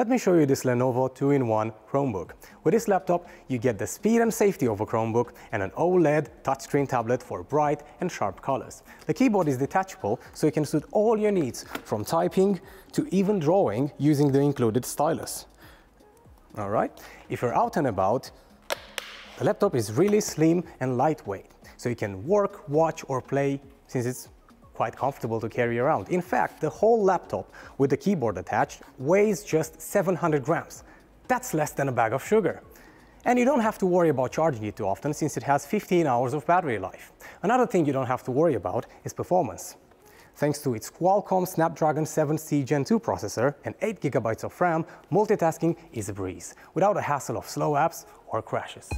Let me show you this Lenovo 2-in-1 Chromebook. With this laptop, you get the speed and safety of a Chromebook and an OLED touchscreen tablet for bright and sharp colors. The keyboard is detachable, so you can suit all your needs, from typing to even drawing using the included stylus. All right, if you're out and about, the laptop is really slim and lightweight, so you can work, watch or play since it's quite comfortable to carry around. In fact, the whole laptop with the keyboard attached weighs just 700 grams. That's less than a bag of sugar. And you don't have to worry about charging it too often since it has 15 hours of battery life. Another thing you don't have to worry about is performance. Thanks to its Qualcomm Snapdragon 7C Gen 2 processor and 8 GB of RAM, multitasking is a breeze, without a hassle of slow apps or crashes.